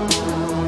Música